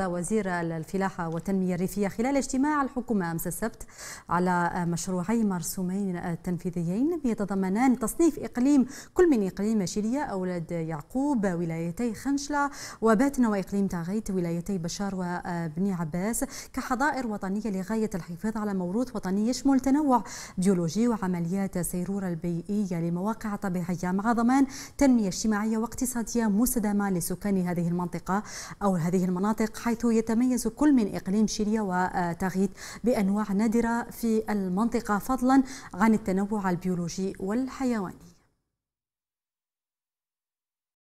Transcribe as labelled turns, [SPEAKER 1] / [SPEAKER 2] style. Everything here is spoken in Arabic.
[SPEAKER 1] وزير الفلاحة والتنمية الريفية خلال اجتماع الحكومة أمس السبت على مشروعي مرسومين تنفيذيين يتضمنان تصنيف إقليم كل من إقليم شيلية أولاد يعقوب ولايتي خنشلة وباتنا وإقليم تاغيت ولايتي بشار وبني عباس كحظائر وطنية لغاية الحفاظ على موروث وطني يشمل تنوع بيولوجي وعمليات سيرورة البيئية لمواقع طبيعية مع ضمان تنمية اجتماعية واقتصادية مستدامة لسكان هذه المنطقة أو هذه المناطق حيث يتميز كل من إقليم شيليا وتغيت بأنواع نادرة في المنطقة فضلا عن التنوع البيولوجي والحيواني.